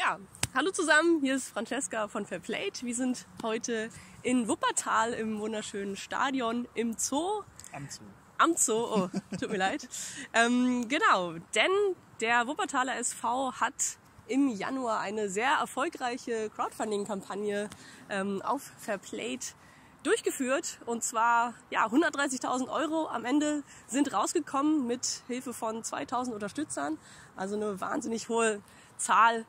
Ja, hallo zusammen, hier ist Francesca von Fairplate. Wir sind heute in Wuppertal im wunderschönen Stadion im Zoo. Am Zoo. Am Zoo, oh, tut mir leid. Ähm, genau, denn der Wuppertaler SV hat im Januar eine sehr erfolgreiche Crowdfunding-Kampagne ähm, auf Fairplate durchgeführt und zwar ja 130.000 Euro am Ende sind rausgekommen mit Hilfe von 2.000 Unterstützern, also eine wahnsinnig hohe Zahl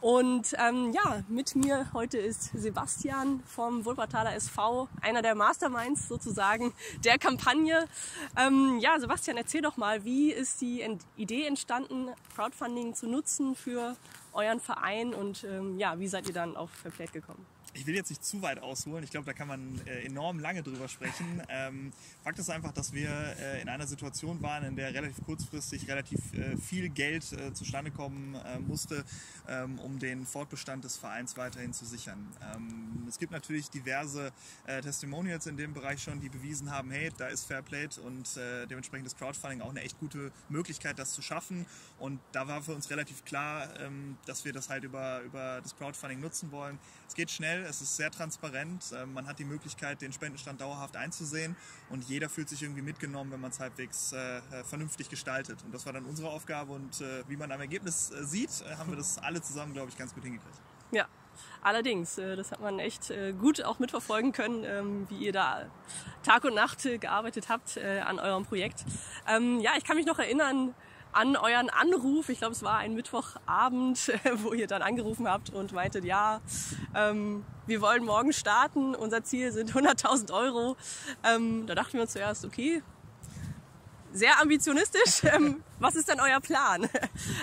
und ähm, ja, mit mir heute ist Sebastian vom Wulpertaler SV, einer der Masterminds sozusagen der Kampagne. Ähm, ja, Sebastian, erzähl doch mal, wie ist die Idee entstanden, Crowdfunding zu nutzen für euren Verein und ähm, ja, wie seid ihr dann auf Fairplay gekommen? Ich will jetzt nicht zu weit ausholen. Ich glaube, da kann man äh, enorm lange drüber sprechen. Ähm, Fakt ist einfach, dass wir äh, in einer Situation waren, in der relativ kurzfristig relativ äh, viel Geld äh, zustande kommen äh, musste, ähm, um den Fortbestand des Vereins weiterhin zu sichern. Ähm, es gibt natürlich diverse äh, Testimonials in dem Bereich schon, die bewiesen haben, hey, da ist Fairplay und dementsprechend ist Crowdfunding auch eine echt gute Möglichkeit, das zu schaffen. Und da war für uns relativ klar, ähm, dass wir das halt über, über das Crowdfunding nutzen wollen. Es geht schnell, es ist sehr transparent. Ähm, man hat die Möglichkeit, den Spendenstand dauerhaft einzusehen und jeder fühlt sich irgendwie mitgenommen, wenn man es halbwegs äh, äh, vernünftig gestaltet. Und das war dann unsere Aufgabe und äh, wie man am Ergebnis sieht, haben wir das alle zusammen, glaube ich, ganz gut hingekriegt. Ja, Allerdings, das hat man echt gut auch mitverfolgen können, ähm, wie ihr da Tag und Nacht gearbeitet habt an eurem Projekt. Ähm, ja, ich kann mich noch erinnern, an euren Anruf. Ich glaube, es war ein Mittwochabend, wo ihr dann angerufen habt und meintet, ja, ähm, wir wollen morgen starten. Unser Ziel sind 100.000 Euro. Ähm, da dachten wir uns zuerst, okay, sehr ambitionistisch. Ähm, was ist denn euer Plan?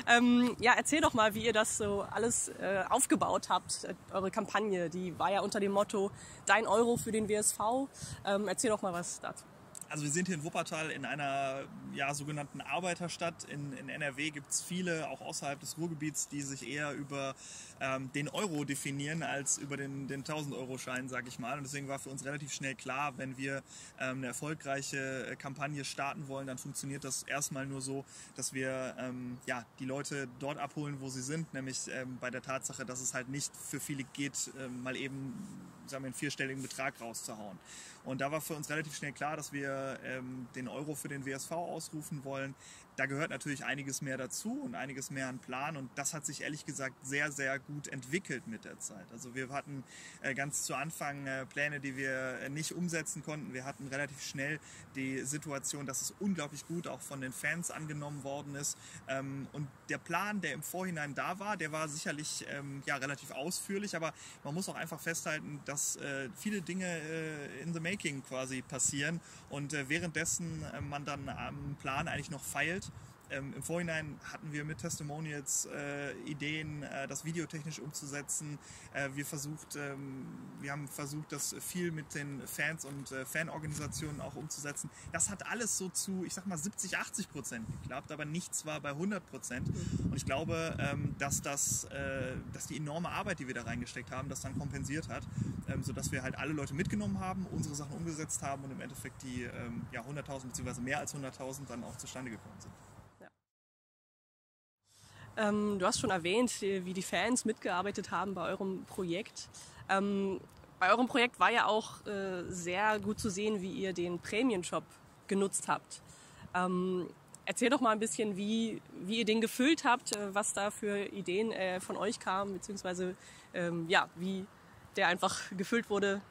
ähm, ja, erzähl doch mal, wie ihr das so alles äh, aufgebaut habt. Eure Kampagne, die war ja unter dem Motto Dein Euro für den WSV. Ähm, erzähl doch mal was dazu also wir sind hier in Wuppertal in einer ja, sogenannten Arbeiterstadt. In, in NRW gibt es viele, auch außerhalb des Ruhrgebiets, die sich eher über ähm, den Euro definieren als über den, den 1000-Euro-Schein, sag ich mal. Und deswegen war für uns relativ schnell klar, wenn wir ähm, eine erfolgreiche äh, Kampagne starten wollen, dann funktioniert das erstmal nur so, dass wir ähm, ja, die Leute dort abholen, wo sie sind, nämlich ähm, bei der Tatsache, dass es halt nicht für viele geht, ähm, mal eben sagen wir, einen vierstelligen Betrag rauszuhauen. Und da war für uns relativ schnell klar, dass wir ähm, den Euro für den WSV ausrufen wollen. Da gehört natürlich einiges mehr dazu und einiges mehr an Plan und das hat sich ehrlich gesagt sehr, sehr gut entwickelt mit der Zeit. Also wir hatten äh, ganz zu Anfang äh, Pläne, die wir äh, nicht umsetzen konnten. Wir hatten relativ schnell die Situation, dass es unglaublich gut auch von den Fans angenommen worden ist. Ähm, und der Plan, der im Vorhinein da war, der war sicherlich ähm, ja, relativ ausführlich, aber man muss auch einfach festhalten, dass viele Dinge in the making quasi passieren und währenddessen man dann am Plan eigentlich noch feilt ähm, Im Vorhinein hatten wir mit Testimonials äh, Ideen, äh, das videotechnisch umzusetzen. Äh, wir, versucht, ähm, wir haben versucht, das viel mit den Fans und äh, Fanorganisationen auch umzusetzen. Das hat alles so zu, ich sag mal, 70, 80 Prozent geklappt, aber nichts war bei 100 Prozent. Und ich glaube, ähm, dass, das, äh, dass die enorme Arbeit, die wir da reingesteckt haben, das dann kompensiert hat, ähm, sodass wir halt alle Leute mitgenommen haben, unsere Sachen umgesetzt haben und im Endeffekt die ähm, ja, 100.000 bzw. mehr als 100.000 dann auch zustande gekommen sind. Ähm, du hast schon erwähnt, wie die Fans mitgearbeitet haben bei eurem Projekt. Ähm, bei eurem Projekt war ja auch äh, sehr gut zu sehen, wie ihr den Prämienshop genutzt habt. Ähm, erzähl doch mal ein bisschen, wie, wie ihr den gefüllt habt, äh, was da für Ideen äh, von euch kamen, beziehungsweise ähm, ja, wie der einfach gefüllt wurde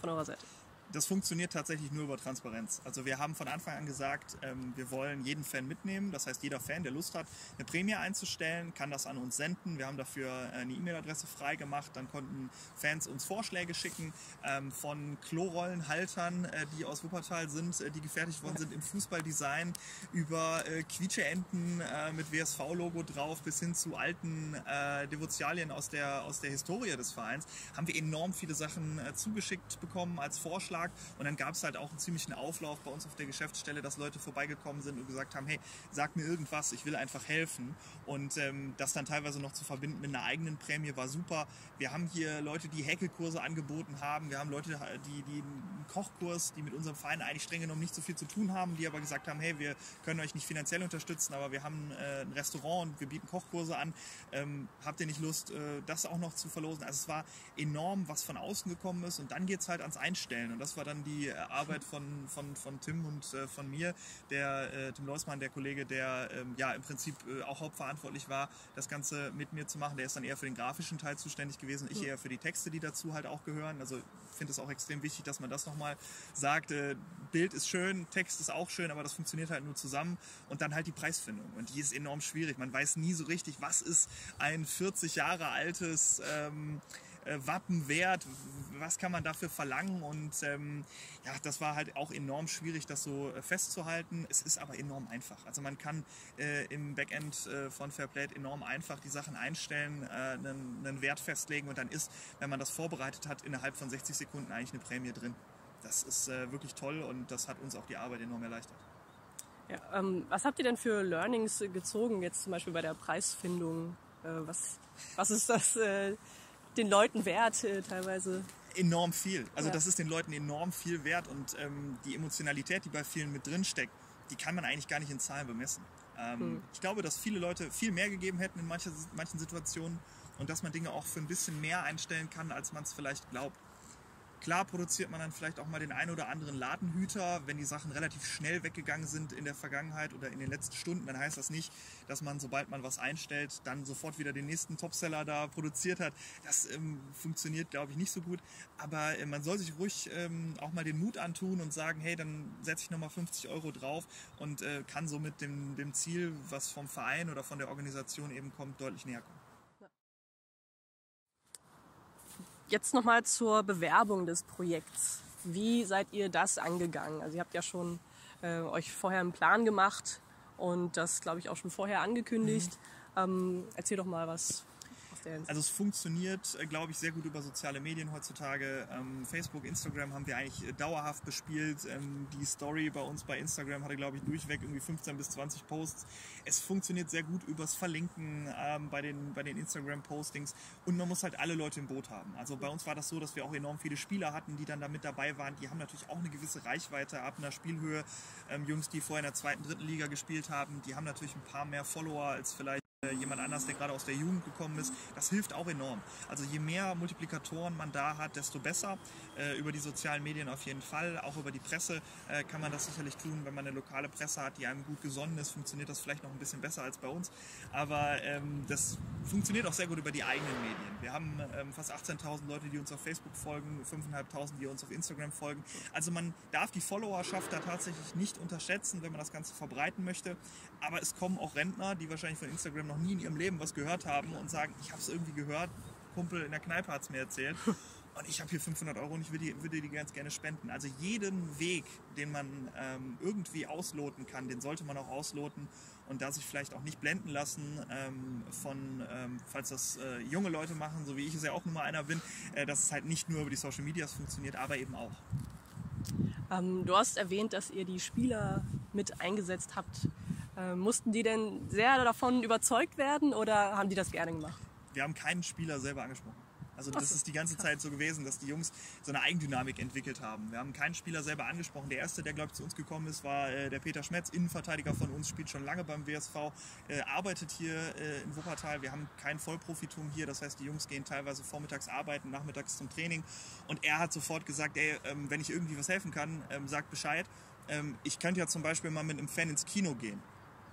von eurer Seite das funktioniert tatsächlich nur über Transparenz. Also wir haben von Anfang an gesagt, ähm, wir wollen jeden Fan mitnehmen. Das heißt, jeder Fan, der Lust hat, eine Prämie einzustellen, kann das an uns senden. Wir haben dafür äh, eine E-Mail-Adresse freigemacht. Dann konnten Fans uns Vorschläge schicken ähm, von Klorollenhaltern, äh, die aus Wuppertal sind, äh, die gefertigt worden sind im Fußballdesign, über äh, Quietscheenten äh, mit WSV-Logo drauf bis hin zu alten äh, Devotialien aus der, aus der Historie des Vereins. Haben wir enorm viele Sachen äh, zugeschickt bekommen als Vorschlag Tag. Und dann gab es halt auch einen ziemlichen Auflauf bei uns auf der Geschäftsstelle, dass Leute vorbeigekommen sind und gesagt haben, hey, sag mir irgendwas, ich will einfach helfen. Und ähm, das dann teilweise noch zu verbinden mit einer eigenen Prämie war super. Wir haben hier Leute, die Häkelkurse angeboten haben. Wir haben Leute, die, die einen Kochkurs, die mit unserem Verein eigentlich streng genommen nicht so viel zu tun haben, die aber gesagt haben, hey, wir können euch nicht finanziell unterstützen, aber wir haben äh, ein Restaurant und wir bieten Kochkurse an. Ähm, habt ihr nicht Lust, äh, das auch noch zu verlosen? Also es war enorm, was von außen gekommen ist und dann geht es halt ans Einstellen und das war dann die äh, Arbeit von, von, von Tim und äh, von mir, der äh, Tim Leusmann, der Kollege, der ähm, ja im Prinzip äh, auch hauptverantwortlich war, das Ganze mit mir zu machen. Der ist dann eher für den grafischen Teil zuständig gewesen, ich eher für die Texte, die dazu halt auch gehören. Also ich finde es auch extrem wichtig, dass man das nochmal sagt. Äh, Bild ist schön, Text ist auch schön, aber das funktioniert halt nur zusammen und dann halt die Preisfindung und die ist enorm schwierig. Man weiß nie so richtig, was ist ein 40 Jahre altes ähm, äh, Wappen wert, was kann man dafür verlangen und ähm, ja, das war halt auch enorm schwierig, das so äh, festzuhalten. Es ist aber enorm einfach. Also man kann äh, im Backend äh, von Fairplay enorm einfach die Sachen einstellen, äh, einen, einen Wert festlegen und dann ist, wenn man das vorbereitet hat, innerhalb von 60 Sekunden eigentlich eine Prämie drin. Das ist äh, wirklich toll und das hat uns auch die Arbeit enorm erleichtert. Ja, ähm, was habt ihr denn für Learnings gezogen, jetzt zum Beispiel bei der Preisfindung? Äh, was, was ist das äh, den Leuten wert äh, teilweise? Enorm viel. Also Ja. das ist den Leuten enorm viel wert und ähm, die Emotionalität, die bei vielen mit drin steckt, die kann man eigentlich gar nicht in Zahlen bemessen. Ähm, Hm. Ich glaube, dass viele Leute viel mehr gegeben hätten in manche, manchen Situationen und dass man Dinge auch für ein bisschen mehr einstellen kann, als man es vielleicht glaubt. Klar produziert man dann vielleicht auch mal den einen oder anderen Ladenhüter, wenn die Sachen relativ schnell weggegangen sind in der Vergangenheit oder in den letzten Stunden, dann heißt das nicht, dass man, sobald man was einstellt, dann sofort wieder den nächsten Topseller da produziert hat. Das ähm, funktioniert, glaube ich, nicht so gut. Aber äh, man soll sich ruhig ähm, auch mal den Mut antun und sagen, hey, dann setze ich nochmal 50 Euro drauf und äh, kann somit dem, dem Ziel, was vom Verein oder von der Organisation eben kommt, deutlich näher kommen. Jetzt nochmal zur Bewerbung des Projekts. Wie seid ihr das angegangen? Also ihr habt ja schon äh, euch vorher einen Plan gemacht und das, glaube ich, auch schon vorher angekündigt. Ähm, erzähl doch mal was Hinsicht. Also es funktioniert, äh, glaube ich, sehr gut über soziale Medien heutzutage. Ähm, Facebook, Instagram haben wir eigentlich äh, dauerhaft bespielt. Ähm, die Story bei uns bei Instagram hatte, glaube ich, durchweg irgendwie 15 bis 20 Posts. Es funktioniert sehr gut übers Verlinken ähm, bei den, bei den Instagram-Postings und man muss halt alle Leute im Boot haben. Also bei uns war das so, dass wir auch enorm viele Spieler hatten, die dann da mit dabei waren. Die haben natürlich auch eine gewisse Reichweite ab einer Spielhöhe. Ähm, Jungs, die vorher in der zweiten, dritten Liga gespielt haben, die haben natürlich ein paar mehr Follower als vielleicht jemand anders, der gerade aus der Jugend gekommen ist. Das hilft auch enorm. Also je mehr Multiplikatoren man da hat, desto besser. Äh, über die sozialen Medien auf jeden Fall, auch über die Presse äh, kann man das sicherlich tun. Wenn man eine lokale Presse hat, die einem gut gesonnen ist, funktioniert das vielleicht noch ein bisschen besser als bei uns. Aber ähm, das funktioniert auch sehr gut über die eigenen Medien. Wir haben ähm, fast 18.000 Leute, die uns auf Facebook folgen, 5.500, die uns auf Instagram folgen. Also man darf die Followerschaft da tatsächlich nicht unterschätzen, wenn man das Ganze verbreiten möchte. Aber es kommen auch Rentner, die wahrscheinlich von Instagram noch nie in ihrem Leben was gehört haben und sagen, ich habe es irgendwie gehört, Kumpel in der Kneipe hat es mir erzählt. Und ich habe hier 500 Euro und ich würde die, würde die ganz gerne spenden. Also jeden Weg, den man ähm, irgendwie ausloten kann, den sollte man auch ausloten und da sich vielleicht auch nicht blenden lassen ähm, von, ähm, falls das äh, junge Leute machen, so wie ich es ja auch nun mal einer bin, äh, dass es halt nicht nur über die Social Medias funktioniert, aber eben auch. Ähm, du hast erwähnt, dass ihr die Spieler mit eingesetzt habt. Ähm, mussten die denn sehr davon überzeugt werden oder haben die das gerne gemacht? Wir haben keinen Spieler selber angesprochen. Also das so, ist die ganze Zeit so gewesen, dass die Jungs so eine Eigendynamik entwickelt haben. Wir haben keinen Spieler selber angesprochen. Der erste, der glaube ich zu uns gekommen ist, war äh, der Peter Schmetz, Innenverteidiger von uns, spielt schon lange beim WSV, äh, arbeitet hier äh, in Wuppertal. Wir haben kein Vollprofitum hier, das heißt, die Jungs gehen teilweise vormittags arbeiten, nachmittags zum Training. Und er hat sofort gesagt, ey, ähm, wenn ich irgendwie was helfen kann, ähm, sagt Bescheid. Ähm, ich könnte ja zum Beispiel mal mit einem Fan ins Kino gehen.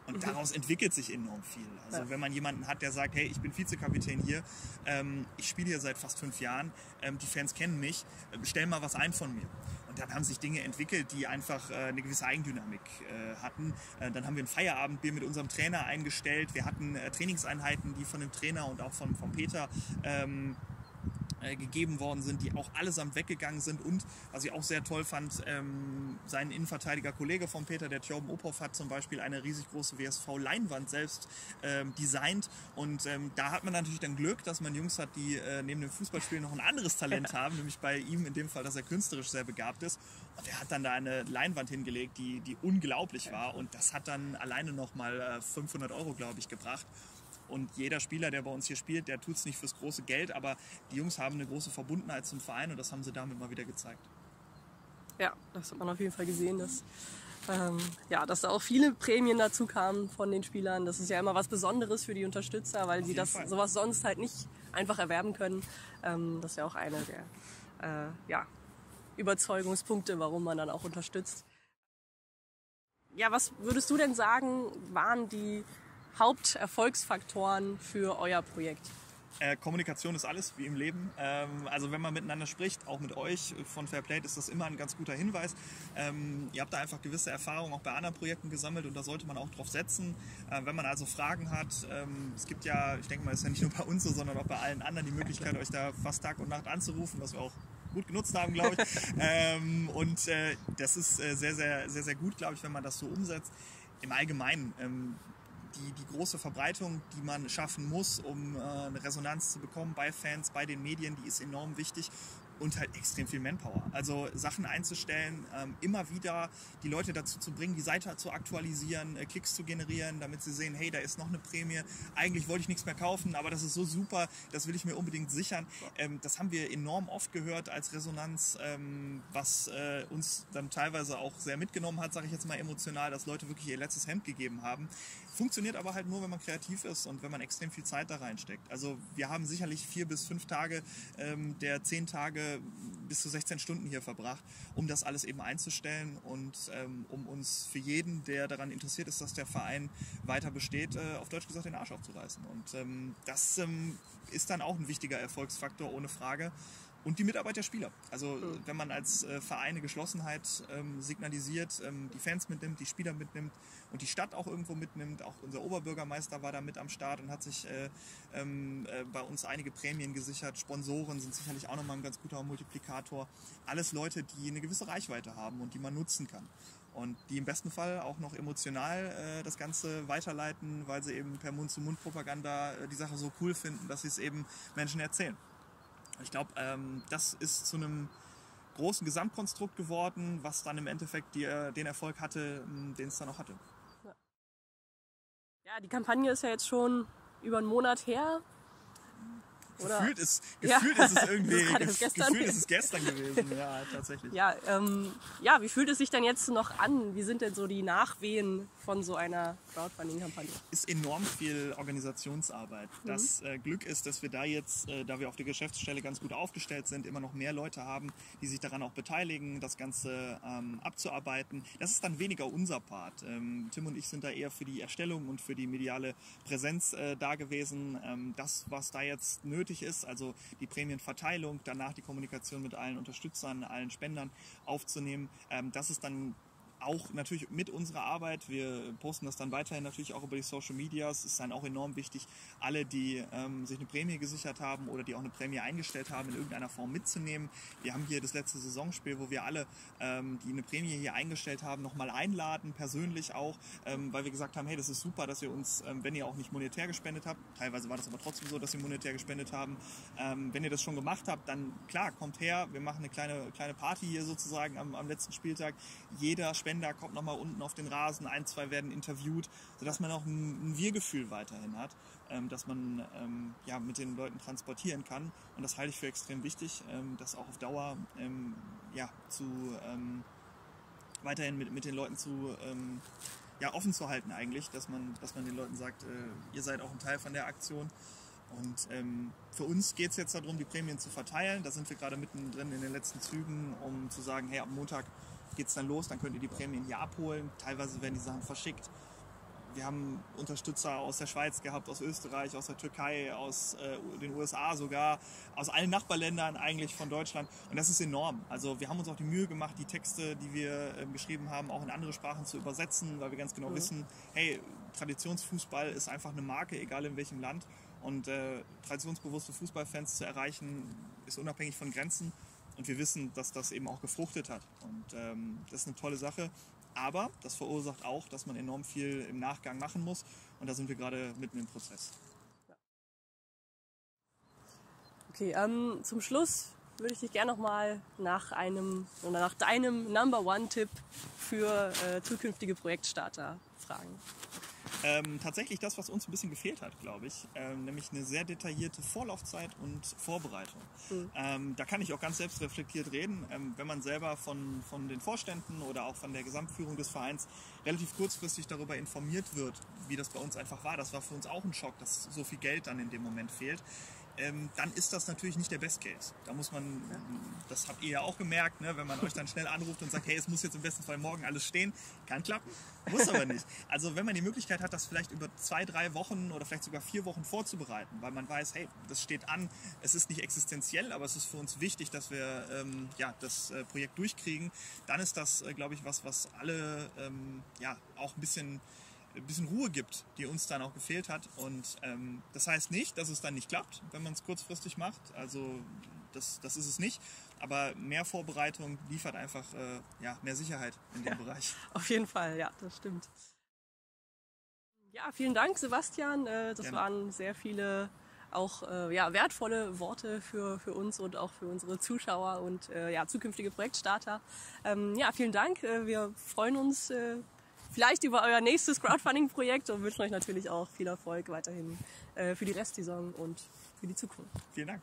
Und daraus entwickelt sich enorm viel. Also Ja. wenn man jemanden hat, der sagt, hey, ich bin Vizekapitän hier, ähm, ich spiele hier seit fast fünf Jahren, ähm, die Fans kennen mich, äh, stell mal was ein von mir. Und dann haben sich Dinge entwickelt, die einfach äh, eine gewisse Eigendynamik äh, hatten. Äh, dann haben wir ein Feierabendbier mit unserem Trainer eingestellt. Wir hatten äh, Trainingseinheiten, die von dem Trainer und auch von, von Peter ähm, äh, gegeben worden sind, die auch allesamt weggegangen sind und was ich auch sehr toll fand, ähm, sein Innenverteidiger Kollege von Peter, der Thjorben Ophoff, hat zum Beispiel eine riesig große WSV-Leinwand selbst ähm, designt. Und ähm, da hat man natürlich dann Glück, dass man Jungs hat, die äh, neben dem Fußballspielen noch ein anderes Talent haben, nämlich bei ihm in dem Fall, dass er künstlerisch sehr begabt ist. Und er hat dann da eine Leinwand hingelegt, die, die unglaublich war. Und das hat dann alleine nochmal äh, 500 Euro, glaube ich, gebracht. Und jeder Spieler, der bei uns hier spielt, der tut es nicht fürs große Geld, aber die Jungs haben eine große Verbundenheit zum Verein und das haben sie damit mal wieder gezeigt. Ja, das hat man auf jeden Fall gesehen, dass, ähm, ja, dass da auch viele Prämien dazu kamen von den Spielern. Das ist ja immer was Besonderes für die Unterstützer, weil Auf sie das Fall. sowas sonst halt nicht einfach erwerben können. Ähm, das ist ja auch einer der äh, ja, Überzeugungspunkte, warum man dann auch unterstützt. Ja, was würdest du denn sagen, waren die Haupterfolgsfaktoren für euer Projekt? Äh, Kommunikation ist alles, wie im Leben. Ähm, also wenn man miteinander spricht, auch mit euch von Fairplay, ist das immer ein ganz guter Hinweis. Ähm, ihr habt da einfach gewisse Erfahrungen auch bei anderen Projekten gesammelt und da sollte man auch drauf setzen. Äh, wenn man also Fragen hat, ähm, es gibt ja, ich denke mal, es ist ja nicht nur bei uns so, sondern auch bei allen anderen die Möglichkeit, euch da fast Tag und Nacht anzurufen, was wir auch gut genutzt haben, glaube ich. ähm, und äh, das ist äh, sehr, sehr, sehr, sehr gut, glaube ich, wenn man das so umsetzt. Im Allgemeinen, ähm, die, die große Verbreitung, die man schaffen muss, um äh, eine Resonanz zu bekommen bei Fans, bei den Medien, die ist enorm wichtig und halt extrem viel Manpower. Also Sachen einzustellen, ähm, immer wieder die Leute dazu zu bringen, die Seite zu aktualisieren, äh, Klicks zu generieren, damit sie sehen, hey, da ist noch eine Prämie. Eigentlich wollte ich nichts mehr kaufen, aber das ist so super, das will ich mir unbedingt sichern. Ähm, das haben wir enorm oft gehört als Resonanz, ähm, was äh, uns dann teilweise auch sehr mitgenommen hat, sage ich jetzt mal emotional, dass Leute wirklich ihr letztes Hemd gegeben haben. Funktioniert aber halt nur, wenn man kreativ ist und wenn man extrem viel Zeit da reinsteckt. Also wir haben sicherlich vier bis fünf Tage der zehn Tage bis zu 16 Stunden hier verbracht, um das alles eben einzustellen und ähm, um uns für jeden, der daran interessiert ist, dass der Verein weiter besteht, äh, auf Deutsch gesagt den Arsch aufzureißen. Und ähm, das ähm, ist dann auch ein wichtiger Erfolgsfaktor, ohne Frage. Und die Mitarbeit der Spieler. Also wenn man als äh, Verein eine Geschlossenheit ähm, signalisiert, ähm, die Fans mitnimmt, die Spieler mitnimmt und die Stadt auch irgendwo mitnimmt. Auch unser Oberbürgermeister war da mit am Start und hat sich äh, ähm, äh, bei uns einige Prämien gesichert. Sponsoren sind sicherlich auch nochmal ein ganz guter Multiplikator. Alles Leute, die eine gewisse Reichweite haben und die man nutzen kann. Und die im besten Fall auch noch emotional äh, das Ganze weiterleiten, weil sie eben per Mund-zu-Mund-Propaganda äh, die Sache so cool finden, dass sie es eben Menschen erzählen. Ich glaube, ähm, das ist zu einem großen Gesamtkonstrukt geworden, was dann im Endeffekt die, äh, den Erfolg hatte, ähm, den es dann auch hatte. Ja, die Kampagne ist ja jetzt schon über einen Monat her. Oder? Gefühlt ist, Ja. gefühlt ist es irgendwie, gef- gestern. gefühlt ist es gestern gewesen, ja, tatsächlich. Ja, ähm, ja, wie fühlt es sich denn jetzt noch an? Wie sind denn so die Nachwehen von so einer Crowdfunding-Kampagne? ist enorm viel Organisationsarbeit. Mhm. Das äh, Glück ist, dass wir da jetzt, äh, da wir auf der Geschäftsstelle ganz gut aufgestellt sind, immer noch mehr Leute haben, die sich daran auch beteiligen, das Ganze ähm, abzuarbeiten. Das ist dann weniger unser Part. Ähm, Tim und ich sind da eher für die Erstellung und für die mediale Präsenz äh, da gewesen. Ähm, das, was da jetzt nötig ist, also die Prämienverteilung, danach die Kommunikation mit allen Unterstützern, allen Spendern aufzunehmen, ähm, das ist dann auch natürlich mit unserer Arbeit. Wir posten das dann weiterhin natürlich auch über die Social Medias. Ist dann auch enorm wichtig, alle, die ähm, sich eine Prämie gesichert haben oder die auch eine Prämie eingestellt haben, in irgendeiner Form mitzunehmen. Wir haben hier das letzte Saisonspiel, wo wir alle, ähm, die eine Prämie hier eingestellt haben, nochmal einladen, persönlich auch, ähm, weil wir gesagt haben, hey, das ist super, dass ihr uns, ähm, wenn ihr auch nicht monetär gespendet habt, teilweise war das aber trotzdem so, dass ihr monetär gespendet haben, ähm, wenn ihr das schon gemacht habt, dann klar, kommt her, wir machen eine kleine, kleine Party hier sozusagen am, am letzten Spieltag. Jeder Spender kommt nochmal unten auf den Rasen, ein, zwei werden interviewt, sodass man auch ein, Wir-Gefühl weiterhin hat, ähm, dass man ähm, ja, mit den Leuten transportieren kann. Und das halte ich für extrem wichtig, ähm, das auch auf Dauer ja, zu weiterhin mit, mit den Leuten zu ja, offen zu halten eigentlich, dass man, dass man den Leuten sagt, äh, ihr seid auch ein Teil von der Aktion. Und ähm, für uns geht es jetzt darum, die Prämien zu verteilen. Da sind wir gerade mittendrin in den letzten Zügen, um zu sagen, hey, am Montag geht es dann los, dann könnt ihr die Prämien hier abholen. Teilweise werden die Sachen verschickt. Wir haben Unterstützer aus der Schweiz gehabt, aus Österreich, aus der Türkei, aus äh, den USA sogar, aus allen Nachbarländern eigentlich von Deutschland. Und das ist enorm. Also wir haben uns auch die Mühe gemacht, die Texte, die wir ähm, geschrieben haben, auch in andere Sprachen zu übersetzen, weil wir ganz genau wissen, hey, Traditionsfußball ist einfach eine Marke, egal in welchem Land. Und äh, traditionsbewusste Fußballfans zu erreichen, ist unabhängig von Grenzen. Und wir wissen, dass das eben auch gefruchtet hat. Und ähm, das ist eine tolle Sache. Aber das verursacht auch, dass man enorm viel im Nachgang machen muss. Und da sind wir gerade mitten im Prozess. Okay, ähm, zum Schluss würde ich dich gerne nochmal nach einem oder nach deinem Number One-Tipp für äh, zukünftige Projektstarter fragen. Ähm, tatsächlich das, was uns ein bisschen gefehlt hat, glaube ich, ähm, nämlich eine sehr detaillierte Vorlaufzeit und Vorbereitung. Mhm. Ähm, da kann ich auch ganz selbstreflektiert reden, ähm, wenn man selber von, von den Vorständen oder auch von der Gesamtführung des Vereins relativ kurzfristig darüber informiert wird, wie das bei uns einfach war. Das war für uns auch ein Schock, dass so viel Geld dann in dem Moment fehlt ähm, dann ist das natürlich nicht der Best Case. Da muss man, das habt ihr ja auch gemerkt, ne, wenn man euch dann schnell anruft und sagt, hey, es muss jetzt im besten Fall morgen alles stehen, kann klappen, muss aber nicht. Also wenn man die Möglichkeit hat, das vielleicht über zwei, drei Wochen oder vielleicht sogar vier Wochen vorzubereiten, weil man weiß, hey, das steht an, es ist nicht existenziell, aber es ist für uns wichtig, dass wir ähm, ja, das äh, Projekt durchkriegen, dann ist das, äh, glaube ich, was, was alle ähm, ja, auch ein bisschen ein bisschen Ruhe gibt, die uns dann auch gefehlt hat. Und ähm, das heißt nicht, dass es dann nicht klappt, wenn man es kurzfristig macht. Also das, das ist es nicht. Aber mehr Vorbereitung liefert einfach äh, ja, mehr Sicherheit in dem ja, Bereich. Auf jeden Fall, ja, das stimmt. Ja, vielen Dank, Sebastian. Äh, das Gerne. waren sehr viele auch äh, ja, wertvolle Worte für, für uns und auch für unsere Zuschauer und äh, ja, zukünftige Projektstarter. Ähm, ja, vielen Dank. Äh, wir freuen uns äh, vielleicht über euer nächstes Crowdfunding-Projekt und wünschen euch natürlich auch viel Erfolg weiterhin äh, für die Restsaison und für die Zukunft. Vielen Dank.